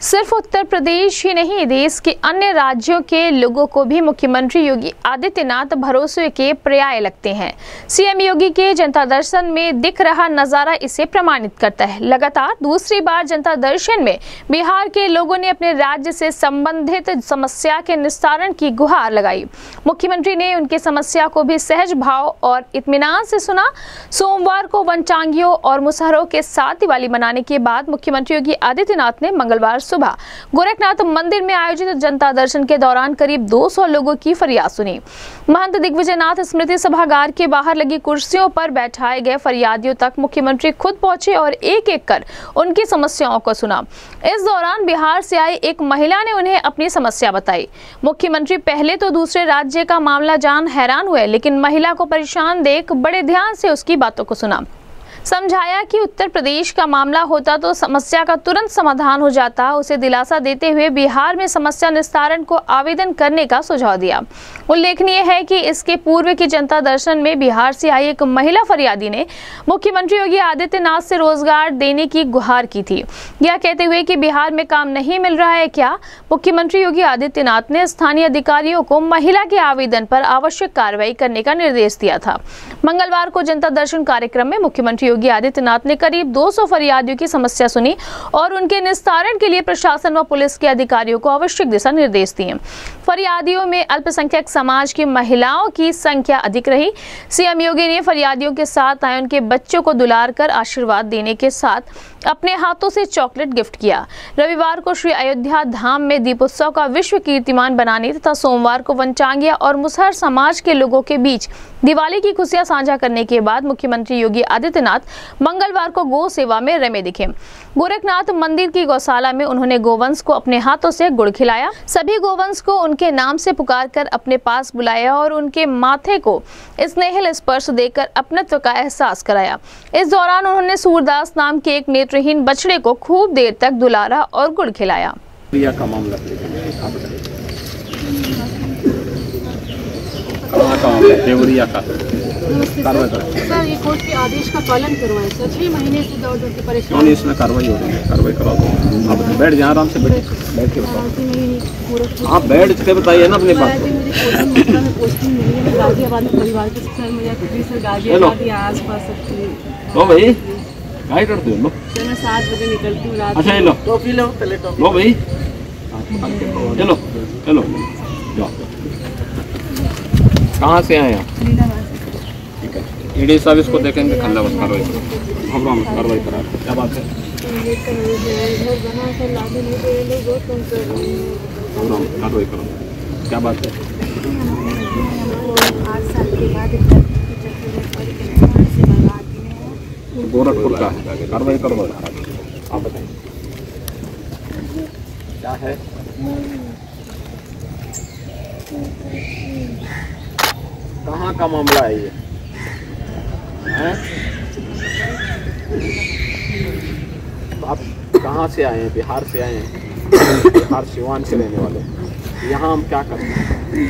सिर्फ़ उत्तर प्रदेश ही नहीं, देश के अन्य राज्यों के लोगों को भी मुख्यमंत्री योगी आदित्यनाथ भरोसे के पर्याय लगते हैं। सीएम योगी के जनता दर्शन में दिख रहा नज़ारा इसे प्रमाणित करता है। लगातार दूसरी बार जनता दर्शन में बिहार के लोगों ने अपने राज्य से संबंधित समस्या के निस्तारण की गुहार लगाई। मुख्यमंत्री ने उनकी समस्या को भी सहज भाव और इतमान से सुना। सोमवार को वनचांगियों और मुसहरों के साथ दिवाली मनाने के बाद मुख्यमंत्री योगी आदित्यनाथ ने मंगलवार सुबह गोरखनाथ मंदिर में आयोजित जनता दर्शन के दौरान करीब 200 लोगों की फरियाद सुनी। महंत दिग्विजयनाथ स्मृति सभागार के बाहर लगी कुर्सियों पर बैठाए गए फरियादियों तक मुख्यमंत्री खुद पहुँचे और एक एक कर उनकी समस्याओं को सुना। इस दौरान बिहार से आई एक महिला ने उन्हें अपनी समस्या बताई। मुख्यमंत्री पहले तो दूसरे राज्य का मामला जान हैरान हुए, लेकिन महिला को परेशान देख बड़े ध्यान से उसकी बातों को सुना। समझाया कि उत्तर प्रदेश का मामला होता तो समस्या का तुरंत समाधान हो जाता। उसे दिलासा देते हुए बिहार में समस्या निस्तारण को आवेदन करने का सुझाव दिया। उल्लेखनीय है कि इसके पूर्व की जनता दर्शन में बिहार से आई एक महिला फरियादी ने मुख्यमंत्री योगी आदित्यनाथ से रोज़गार देने की गुहार की थी। यह कहते हुए कि बिहार में काम नहीं मिल रहा है क्या? मुख्यमंत्री योगी आदित्यनाथ ने स्थानीय अधिकारियों को महिला के आवेदन पर आवश्यक कार्रवाई करने का निर्देश दिया था। मंगलवार को जनता दर्शन कार्यक्रम में मुख्यमंत्री योगी आदित्यनाथ ने करीब 200 फरियादियों की समस्या सुनी और उनके निस्तारण के लिए प्रशासन व पुलिस के अधिकारियों को आवश्यक दिशा निर्देश दिए। फरियादियों में अल्पसंख्यक समाज की महिलाओं की संख्या अधिक रही। सीएम योगी ने फरियादियों के साथ आए उनके बच्चों को दुलार कर आशीर्वाद देने के साथ अपने हाथों से चॉकलेट गिफ्ट किया। रविवार को श्री अयोध्या धाम में दीपोत्सव का विश्व कीर्तिमान बनाने तथा सोमवार को वनचांगिया और मुसहर समाज के लोगों के बीच दिवाली की खुशियाँ साझा करने के बाद मुख्यमंत्री योगी आदित्यनाथ मंगलवार को गो सेवा में रमे दिखे। गोरखनाथ मंदिर की गौशाला में उन्होंने गोवंश को अपने हाथों से गुड़ खिलाया। सभी गोवंश को उनके नाम से पुकार कर अपने पास बुलाया और उनके माथे को स्नेहल स्पर्श देकर अपनत्व का एहसास कराया। इस दौरान उन्होंने सूरदास नाम के एक नेत्रहीन बछड़े को खूब देर तक दुलारा और गुड़ खिलाया। का मामला आप बताइए कहाँ का है देवरिया का। कार्रवाई सर ये कोर्ट के आदेश का पालन करवाएँ सर। छह महीने से दौड़ दौड़ के परेशान इसमें कार्रवाई हो रही है कार्रवाई करा दो। आप बैठ जाए आराम से बैठ बैठ के बताओ। आप बैठ के बताइए ना अपनी बात। है मैं गाजियाबाद में परिवार के सर मुझे सर। गाजियाबाद या आस पास लो भाई करते हो लो। सर मैं सात बजे निकलती हूँ रात अच्छा ये लो टॉफी लो पहले टॉफी लो भाई। चलो चलो। जाओ। कहाँ से आए आप ठीक है। ईडी साहब इसको देखेंगे खल्ला बस कार्रवाई करो। हम हम कार्रवाई करा। रहे क्या बात है? तो हैं हम हम कार्रवाई करो। क्या बात है? गोरखपुर का है। कार्रवाई कर। आप बताइए। क्या है? कहाँ का मामला है ये? हैं? आप कहाँ से आए हैं? बिहार से आए हैं? बिहार सिवान से रहने वाले यहाँ हम क्या करते हैं?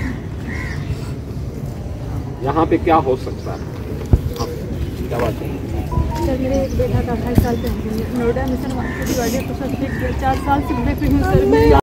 यहाँ पे क्या हो सकता है? क्या बात सर मेरे एक बेटा का अट्ठाईस साल पे नोएडा मिशन दिवाली तो सर ठीक चार साल से ब्रेक सर।